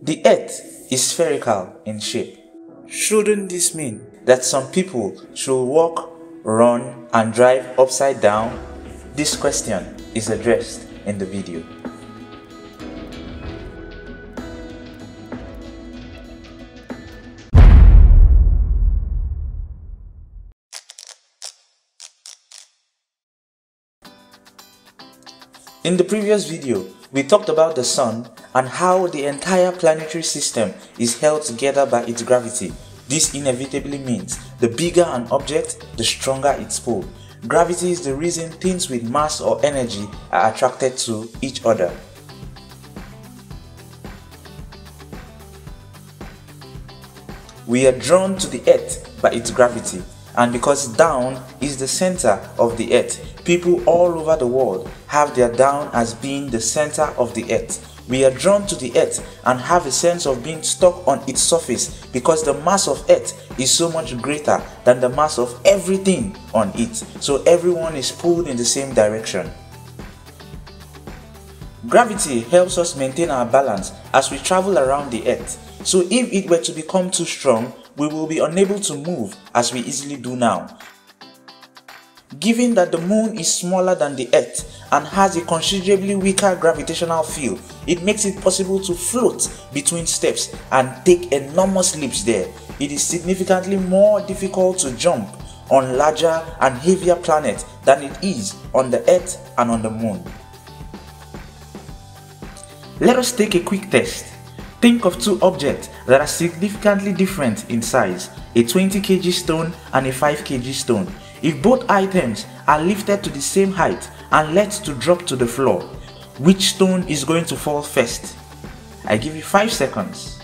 The earth is spherical in shape. Shouldn't this mean that some people should walk, run, and drive upside down? This question is addressed in the video. In the previous video, we talked about the sun and how the entire planetary system is held together by its gravity. This inevitably means the bigger an object, the stronger its pull. Gravity is the reason things with mass or energy are attracted to each other. We are drawn to the earth by its gravity and because down is the center of the earth, people all over the world have their down as being the center of the earth. We are drawn to the earth and have a sense of being stuck on its surface because the mass of earth is so much greater than the mass of everything on it. So everyone is pulled in the same direction. Gravity helps us maintain our balance as we travel around the earth. So if it were to become too strong, we will be unable to move as we easily do now. Given that the moon is smaller than the earth and has a considerably weaker gravitational field, it makes it possible to float between steps and take enormous leaps there. It is significantly more difficult to jump on larger and heavier planets than it is on the earth and on the moon. Let us take a quick test. Think of two objects that are significantly different in size, a 20 kg stone and a 5 kg stone. If both items are lifted to the same height and let to drop to the floor, which stone is going to fall first? I give you 5 seconds.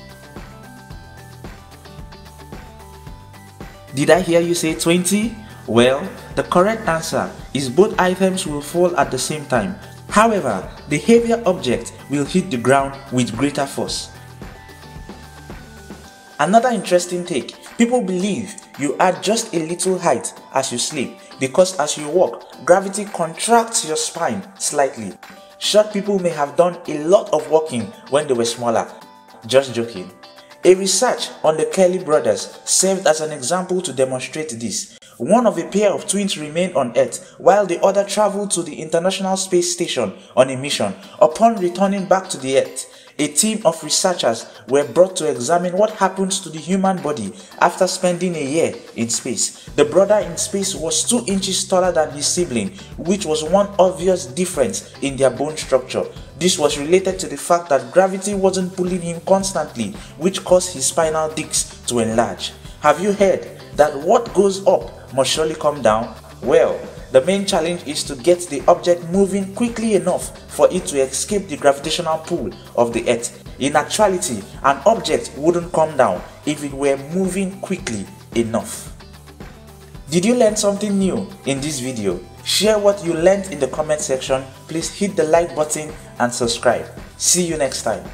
Did I hear you say 20? Well, the correct answer is both items will fall at the same time. However, the heavier object will hit the ground with greater force. Another interesting take people believe you add just a little height as you sleep because as you walk, gravity contracts your spine slightly. Short people may have done a lot of walking when they were smaller. Just joking. A research on the Kelly brothers served as an example to demonstrate this. One of a pair of twins remained on Earth while the other traveled to the International Space Station on a mission. Upon returning back to the Earth, a team of researchers were brought to examine what happens to the human body after spending a year in space. The brother in space was 2 inches taller than his sibling, which was one obvious difference in their bone structure. This was related to the fact that gravity wasn't pulling him constantly, which caused his spinal discs to enlarge. Have you heard that what goes up must surely come down? Well, the main challenge is to get the object moving quickly enough for it to escape the gravitational pull of the earth. In actuality, an object wouldn't come down if it were moving quickly enough. Did you learn something new in this video? Share what you learned in the comment section. Please hit the like button and subscribe. See you next time.